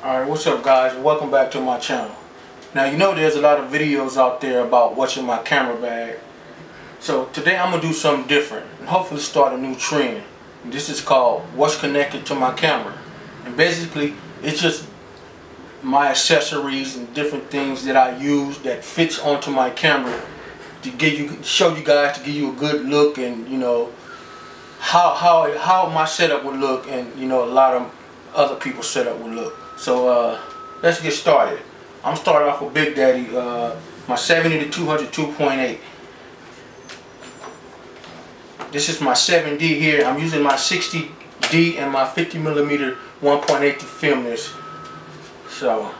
Alright, what's up guys? Welcome back to my channel. Now you know there's a lot of videos out there about what's in my camera bag. So today I'm going to do something different and hopefully start a new trend. This is called what's connected to my camera. And basically it's just my accessories and different things that I use that fits onto my camera to give you show you guys to give you a good look and you know how how how my setup would look and you know a lot of other people's setup would look. So uh, let's get started. I'm starting off with Big Daddy, uh, my 70 to 200 2.8. This is my 7D here. I'm using my 60D and my 50 millimeter 1.8 to film this. So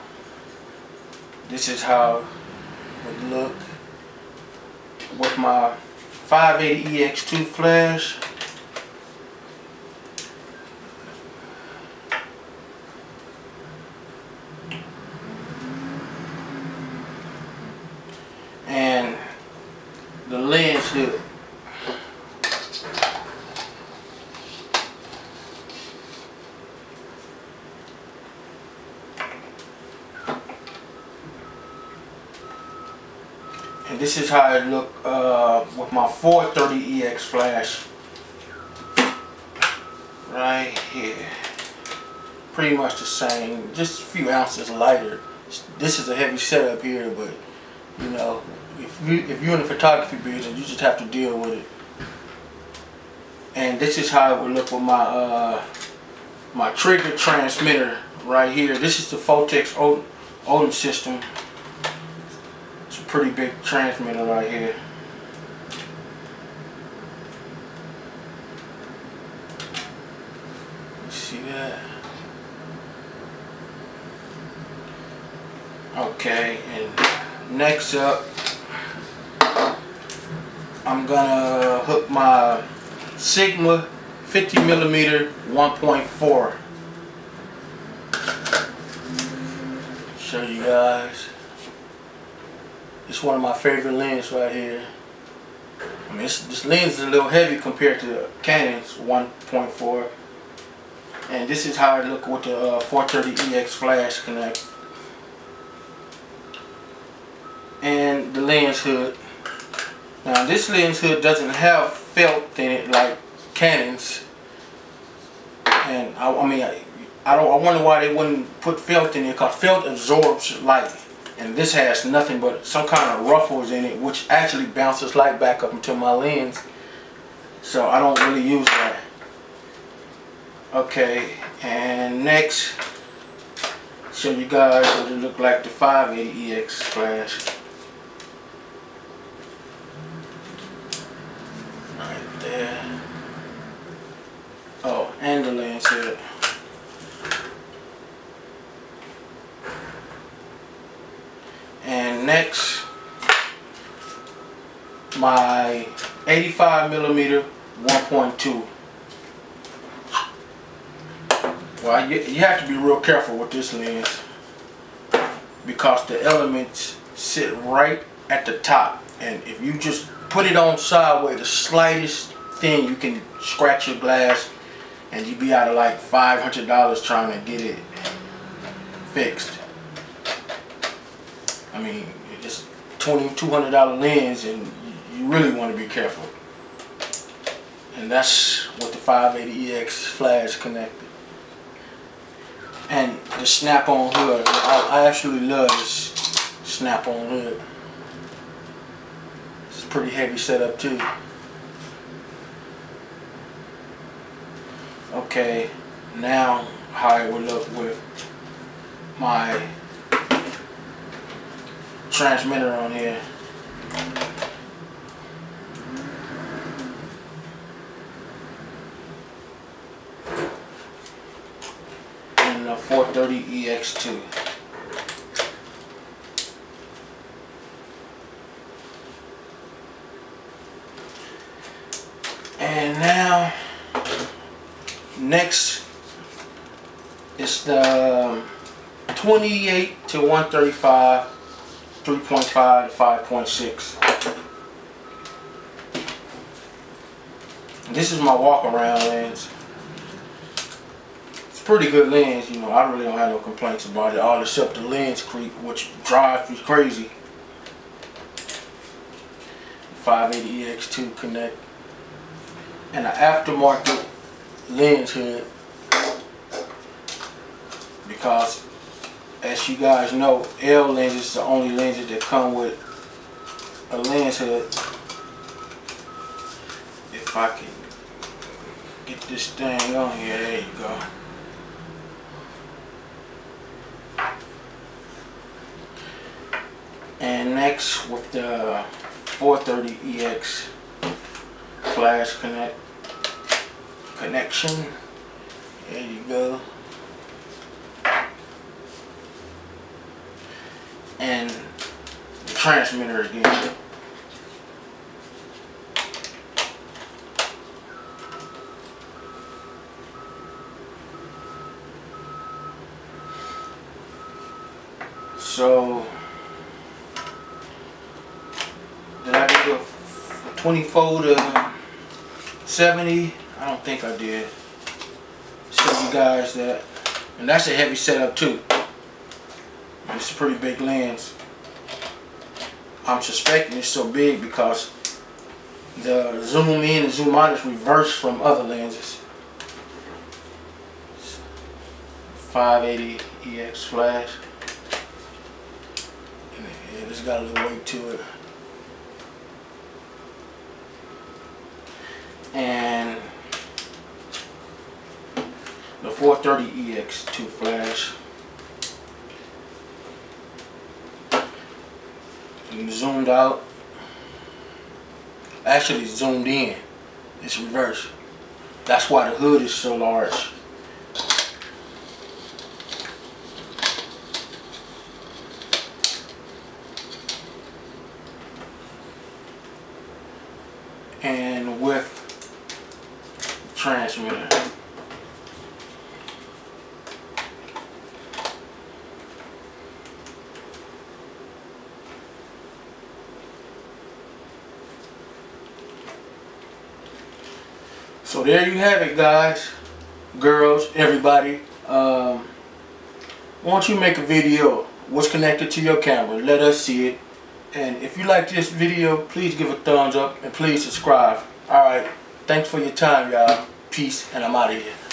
this is how it would look with my 580EX2 flash. The lens hood. And this is how it look uh, with my 430EX flash. Right here. Pretty much the same, just a few ounces lighter. This is a heavy setup here, but you know, if you if you're in the photography business, you just have to deal with it. And this is how it would look with my uh, my trigger transmitter right here. This is the Phottix Odin system It's a pretty big transmitter right here. See that? Okay, and next up, I'm gonna hook my Sigma 50 millimeter 1.4. Show you guys. It's one of my favorite lenses right here. I mean, this lens is a little heavy compared to Canon's 1.4. And this is how it look with the uh, 430EX flash connect. And the lens hood. Now this lens hood doesn't have felt in it like Canon's. And I, I mean, I, I don't. I wonder why they wouldn't put felt in it because felt absorbs light and this has nothing but some kind of ruffles in it which actually bounces light back up into my lens so I don't really use that okay and next show you guys what it look like the 580EX flash right there oh and the lens head next my 85 millimeter 1.2 well you, you have to be real careful with this lens because the elements sit right at the top. And if you just put it on sideways the slightest thing you can scratch your glass and you be out of like $500 trying to get it fixed. I mean, it's $20, $200 lens and really want to be careful. And that's what the 580EX flash connected. And the snap-on hood, I, I absolutely love this snap-on hood. It's a pretty heavy setup too. Okay, now how it would look with my transmitter on here. 30EX2. And now, next is the 28 to 135, 3.5 to 5.6. This is my walk around lens. Pretty good lens, you know. I really don't have no complaints about it, all except the lens creep, which drives me crazy. 580EX2 Connect. And an aftermarket lens hood. Because, as you guys know, L lenses is the only lenses that come with a lens hood. If I can get this thing on here, there you go. And next with the 430EX flash connect connection. There you go. And the transmitter again. So I 24 to 70? I don't think I did. Show you guys that. And that's a heavy setup too. It's a pretty big lens. I'm suspecting it's so big because the zoom in and zoom out is reversed from other lenses. 580 EX flash. Yeah, it's got a little weight to it. 430EX2 flash. And zoomed out. Actually zoomed in. It's reversed. That's why the hood is so large. and with transmitter. So there you have it guys, girls, everybody. Um, won't you make a video what's connected to your camera? Let us see it. And if you like this video, please give a thumbs up and please subscribe. Alright, thanks for your time y'all. Peace and I'm out of here.